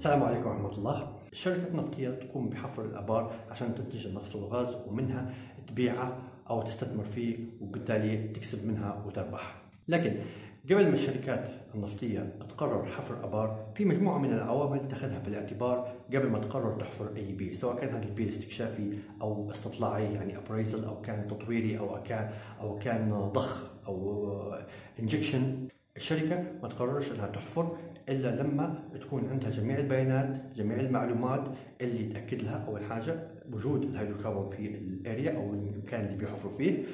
السلام عليكم ورحمة الله. الشركة النفطية تقوم بحفر الآبار عشان تنتج النفط والغاز ومنها تبيعها أو تستثمر فيه وبالتالي تكسب منها وتربح. لكن قبل ما الشركات النفطية تقرر حفر آبار في مجموعة من العوامل تأخذها في الاعتبار قبل ما تقرر تحفر أي بير سواء كان هذا البير استكشافي أو استطلاعي يعني appraisal أو كان تطويري أو كان أو كان ضخ أو injection الشركة ما تقررش أنها تحفر إلا لما تكون عندها جميع البيانات جميع المعلومات اللي تأكد لها أول حاجة وجود الهيدروكربون في الأريا أو المكان اللي بيحفروا فيه.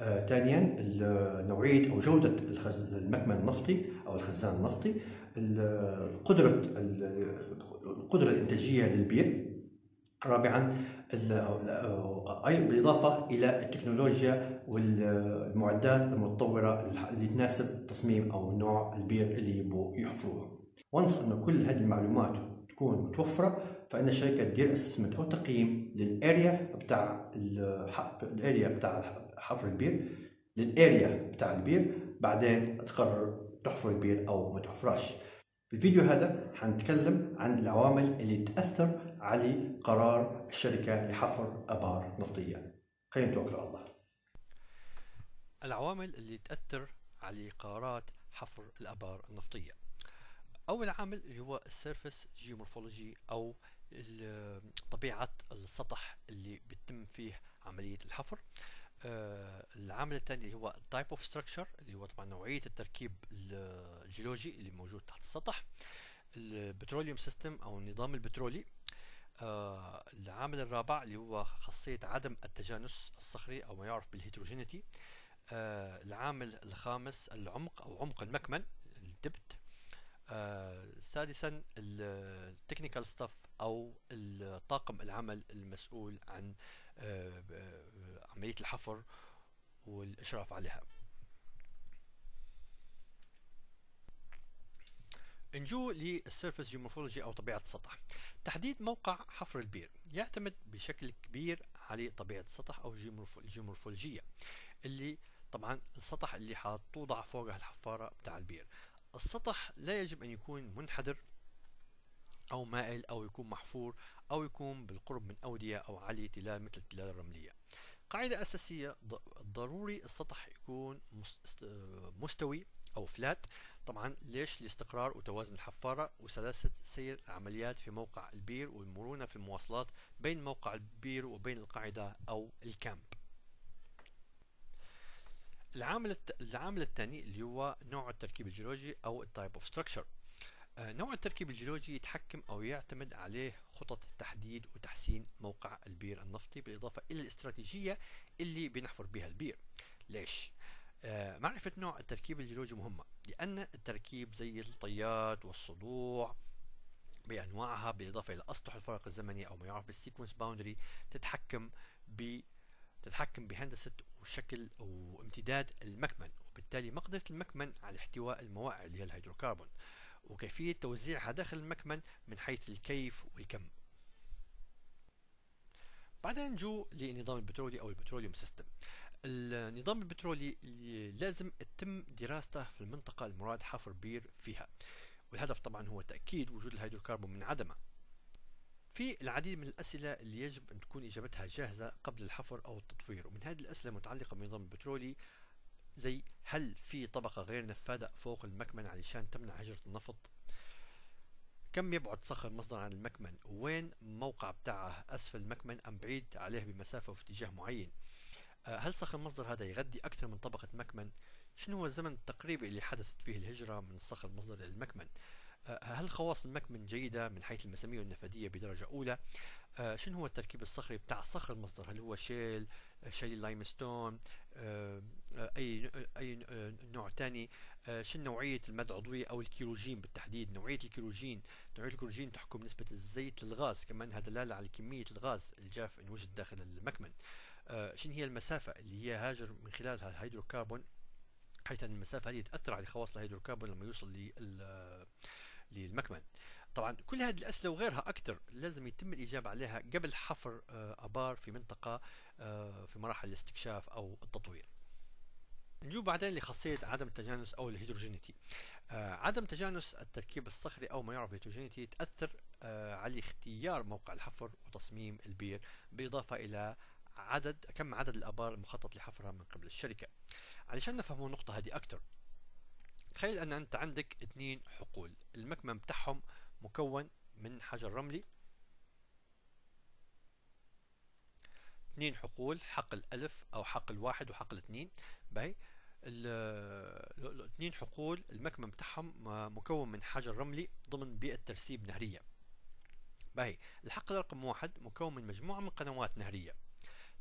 آه، ثانيا نوعية أو جودة المكمن النفطي أو الخزان النفطي قدرة القدرة الإنتاجية للبير رابعا بالإضافة إلى التكنولوجيا والمعدات المتطورة اللي تناسب تصميم أو نوع البير اللي يحفروه once أنه كل هذه المعلومات تكون متوفرة فإن الشركة تدير assessment أو تقييم لل area بتاع ال area بتاع حفر البير لل area بتاع البير بعدين تقرر تحفر البير أو ما تحفرش في الفيديو هذا حنتكلم عن العوامل اللي تأثر على قرار الشركة لحفر أبار نفطية. خلينا نتوكل على الله. العوامل اللي تأثر على قرارات حفر الأبار النفطية. أول عامل اللي هو ال surface geomorphology أو طبيعة السطح اللي بيتم فيه عملية الحفر. آه العامل الثاني اللي هو type of structure اللي هو طبعا نوعية التركيب الجيولوجي اللي موجود تحت السطح. ال petroleum system أو النظام البترولي. آه العامل الرابع اللي هو خاصية عدم التجانس الصخري أو ما يعرف بال heterogeneity آه العامل الخامس العمق أو عمق المكمن ال depth. سادسا ال technical staff أو الطاقم العمل المسؤول عن آه عملية الحفر والإشراف عليها. نجو لل surface geomorphology أو طبيعة السطح تحديد موقع حفر البير. يعتمد بشكل كبير على طبيعة السطح أو الجيومورفولوجية اللي طبعا السطح اللي حتوضع فوقه الحفارة بتاع البير. السطح لا يجب أن يكون منحدر أو مائل أو يكون محفور أو يكون بالقرب من أودية أو علي تلال مثل التلال الرملية. قاعدة أساسية ضروري السطح يكون مستوي أو فلات طبعا ليش؟ لاستقرار وتوازن الحفارة وسلاسة سير العمليات في موقع البير والمرونة في المواصلات بين موقع البير وبين القاعدة أو ال camp. العامل العامل الثاني اللي هو نوع التركيب الجيولوجي أو ال type of structure نوع التركيب الجيولوجي يتحكم أو يعتمد عليه خطط تحديد وتحسين موقع البير النفطي بالإضافة إلى الاستراتيجية اللي بنحفر بها البير ليش؟ آه معرفة نوع التركيب الجيولوجي مهمة لأن التركيب زي الطيات والصدوع بأنواعها بالإضافة إلى أسطح الفرق الزمني أو ما يعرف بال sequence boundary تتحكم تتحكم بهندسة وشكل وامتداد المكمن وبالتالي مقدرة المكمن على احتواء الموائع اللي هي الهيدروكربون. وكيفية توزيعها داخل المكمن من حيث الكيف والكم. بعدين نجو للنظام البترولي أو ال petroleum system النظام البترولي لازم تتم دراسته في المنطقة المراد حفر بير فيها. والهدف طبعا هو تأكيد وجود الهيدروكربون من عدمه. في العديد من الأسئلة اللي يجب أن تكون إجابتها جاهزة قبل الحفر أو التطوير. ومن هذه الأسئلة متعلقة بالنظام البترولي زي هل في طبقة غير نفاذة فوق المكمن علشان تمنع هجرة النفط؟ كم يبعد صخر المصدر عن المكمن؟ وين موقع بتاعه أسفل المكمن؟ أم بعيد عليه بمسافة وفي اتجاه معين؟ آه، هل صخر المصدر هذا يغذي أكثر من طبقة مكمن؟ شنو هو الزمن التقريبي اللي حدثت فيه الهجرة من الصخر المصدر إلى المكمن؟ هل خواص المكمن جيدة من حيث المسامية والنفاذية بدرجة أولى؟ آه، شنو هو التركيب الصخري بتاع صخر المصدر؟ هل هو shale shale limestone أي أي نوع ثاني شنو نوعية الماده العضوية أو الكيروجين بالتحديد؟ نوعية الكيروجين نوعية الكيروجين تحكم نسبة الزيت للغاز كمان هذا دلالة على كمية الغاز الجاف الموجود داخل المكمن. شنو هي المسافة اللي هي هاجر من خلالها الهيدروكربون؟ حيث أن المسافة هذه تأثر على خواص الهيدروكربون لما يوصل للمكمن طبعا كل هذه الأسئلة وغيرها أكثر لازم يتم الإجابة عليها قبل حفر أبار في منطقة في مراحل الاستكشاف أو التطوير. نجو بعدين لخاصية عدم التجانس أو ال heterogeneity. عدم تجانس التركيب الصخري أو ما يعرف بال heterogeneity تأثر آه، على اختيار موقع الحفر وتصميم البير بالإضافة إلى عدد كم عدد الآبار المخطط لحفرها من قبل الشركة. علشان نفهم النقطة هذه أكثر تخيل أن أنت عندك اثنين حقول. المكمن بتاعهم مكون من حجر رملي. اثنين حقول حقل ألف أو حقل واحد وحقل اثنين. باي الاثنين حقول المكمن بتاعهم مكون من حجر رملي ضمن بيئة ترسيب نهرية. باهي؟ الحقل رقم واحد مكون من مجموعة من قنوات نهرية.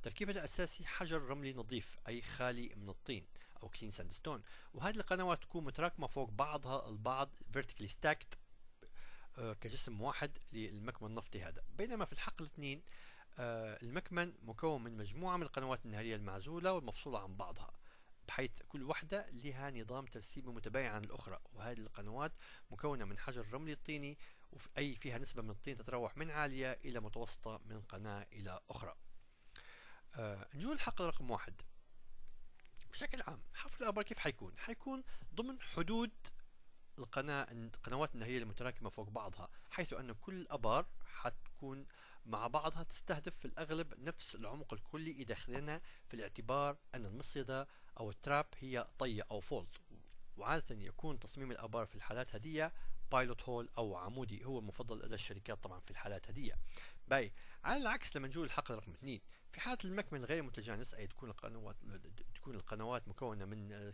تركيبها الأساسي حجر رملي نظيف أي خالي من الطين. أو كلين ساندستون وهذه القنوات تكون متراكمة فوق بعضها البعض vertically stacked آه، كجسم واحد للمكمن النفطي هذا. بينما في الحقل اثنين آه، المكمن مكون من مجموعة من القنوات النهرية المعزولة والمفصولة عن بعضها بحيث كل واحدة لها نظام ترسيبي متباين عن الأخرى. وهذه القنوات مكونة من حجر رملي طيني أي فيها نسبة من الطين تتراوح من عالية إلى متوسطة من قناة إلى أخرى. آه نجول الحقل رقم واحد. بشكل عام حفر الآبار كيف حيكون؟ حيكون ضمن حدود القناة القنوات النهرية المتراكمة فوق بعضها حيث أن كل الآبار حتكون مع بعضها تستهدف في الأغلب نفس العمق الكلي إذا أخذنا في الاعتبار أن المصيدة أو ال trap هي طية أو fold وعادة يكون تصميم الآبار في الحالات هدية pilot hole أو عمودي هو المفضل لدى الشركات طبعا في الحالات هدية باي على العكس لما نجو للحقل رقم اثنين في حالة المكمن الغير متجانس أي تكون القنوات تكون القنوات مكونة من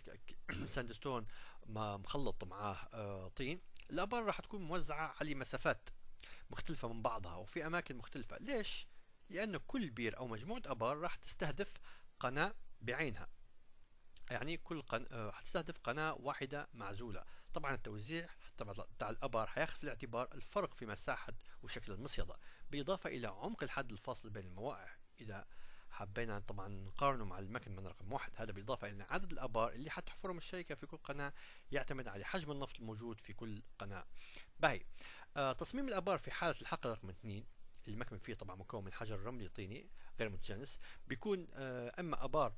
sandstone مخلط معاه آه، طين الآبار راح تكون موزعة على مسافات مختلفة من بعضها وفي أماكن مختلفة. ليش؟ لأن كل بير أو مجموعة أبار راح تستهدف قناة بعينها. يعني كل قن... آه، حتستهدف قناة واحدة معزولة. طبعا التوزيع تاع الأبار حياخذ في الاعتبار الفرق في مساحة وشكل المصيدة بالإضافة إلى عمق الحد الفاصل بين المواقع. إذا حبينا طبعا نقارنه مع المكن من رقم واحد هذا بالإضافة إلى عدد الآبار اللي حتحفرهم الشركة في كل قناة يعتمد على حجم النفط الموجود في كل قناة. باهي. آه تصميم الآبار في حالة الحقل رقم اثنين المكمن فيه طبعا مكون من حجر رملي طيني غير متجانس بيكون آه إما آبار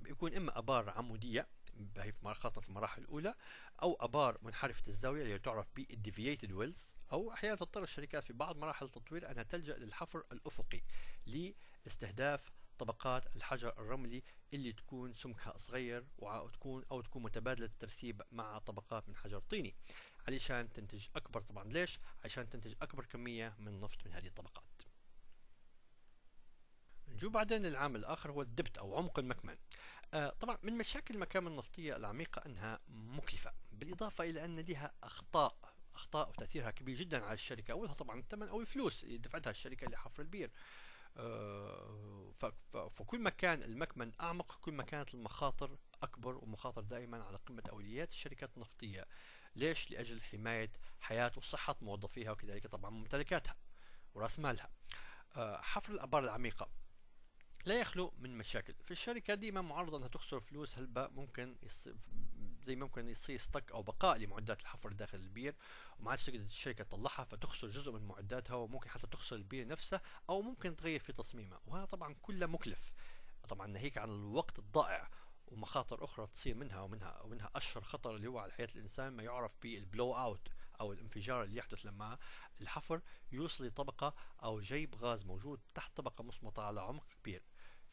بيكون إما آبار عمودية هي خاصة في المراحل الأولى أو أبار منحرفة الزاوية اللي تعرف ب deviated wells أو أحيانا تضطر الشركات في بعض مراحل التطوير أنها تلجأ للحفر الأفقي لاستهداف طبقات الحجر الرملي اللي تكون سمكها صغير وتكون أو تكون متبادلة الترسيب مع طبقات من حجر طيني علشان تنتج أكبر. طبعا ليش؟ عشان تنتج أكبر كمية من النفط من هذه الطبقات. نجو بعدين للعامل الآخر هو الدبت أو عمق المكمن. طبعا من مشاكل المكامن النفطية العميقة أنها مكلفة بالإضافة إلى أن لها أخطاء أخطاء وتأثيرها كبير جدا على الشركة أولها طبعا الثمن أو الفلوس اللي دفعتها الشركة لحفر البير. آه فكل ما كان المكمن أعمق كل ما كانت المخاطر أكبر ومخاطر دائما على قمة أولويات الشركات النفطية. ليش؟ لأجل حماية حياة وصحة موظفيها وكذلك طبعا ممتلكاتها ورأس مالها. آه، حفر الآبار العميقة. لا يخلو من مشاكل. في الشركة ديما معرضة أنها تخسر فلوس. هلبا ممكن يصير زي ممكن يصير ستك أو بقاء لمعدات الحفر داخل البير؟ وما عادش تقدر الشركة تطلعها فتخسر جزء من معداتها وممكن حتى تخسر البير نفسه أو ممكن تغير في تصميمها. وهذا طبعا كله مكلف. طبعا ناهيك عن الوقت الضائع ومخاطر أخرى تصير منها ومنها ومنها أشهر خطر اللي هو على حياة الإنسان ما يعرف بالبلو أوت أو الانفجار اللي يحدث لما الحفر يوصل لطبقة أو جيب غاز موجود تحت طبقة مصمطة على عمق كبير.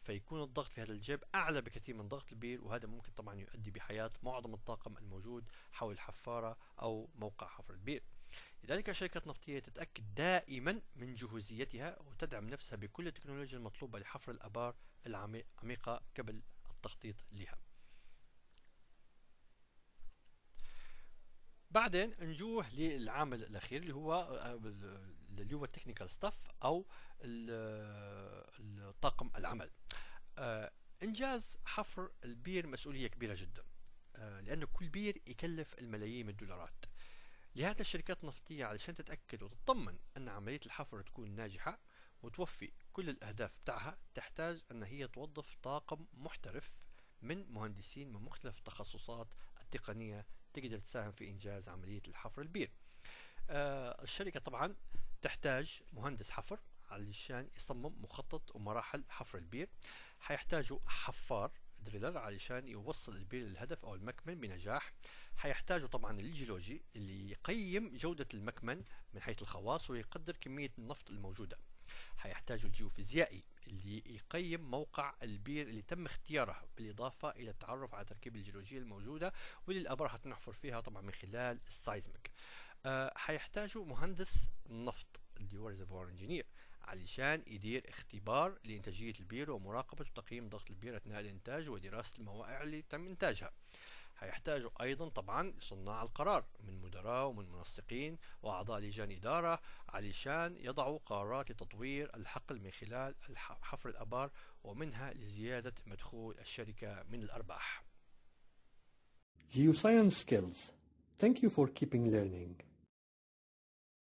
فيكون الضغط في هذا الجيب أعلى بكثير من ضغط البير وهذا ممكن طبعا يؤدي بحياة معظم الطاقم الموجود حول الحفارة أو موقع حفر البير. لذلك الشركات النفطية تتأكد دائما من جهوزيتها وتدعم نفسها بكل التكنولوجيا المطلوبة لحفر الأبار العميقة قبل التخطيط لها. بعدين نجوه للعامل الأخير اللي هو اللي هو ال technical staff أو الطاقم العمل. آه، إنجاز حفر البير مسؤولية كبيرة جدا. آه، لأنه كل بير يكلف الملايين من الدولارات. لهذا الشركات النفطية علشان تتأكد وتطمن أن عملية الحفر تكون ناجحة وتوفي كل الأهداف بتاعها تحتاج أن هي توظف طاقم محترف من مهندسين من مختلف التخصصات التقنية تقدر تساهم في إنجاز عملية الحفر البير. آه الشركة طبعا تحتاج مهندس حفر علشان يصمم مخطط ومراحل حفر البير. حيحتاجوا حفار driller علشان يوصل البير للهدف أو المكمن بنجاح. حيحتاجوا طبعا الجيولوجي اللي يقيم جودة المكمن من حيث الخواص ويقدر كمية النفط الموجودة. حيحتاجوا الجيوفيزيائي اللي يقيم موقع البير اللي تم اختياره بالإضافة إلى التعرف على تركيب الجيولوجية الموجودة واللي الأبار حتنحفر فيها طبعا من خلال ال seismic حيحتاجوا مهندس نفط اللي هو reservoir engineer علشان يدير اختبار لإنتاجية البير ومراقبة وتقييم ضغط البير أثناء الإنتاج ودراسة الموائع اللي تم إنتاجها. هيحتاجوا أيضا طبعا صناع القرار من مدراء ومن منسقين وأعضاء لجان إدارة علشان يضعوا قرارات لتطوير الحقل من خلال حفر الأبار ومنها لزيادة مدخول الشركة من الأرباح. Geoscience Skills. Thank you for keeping learning.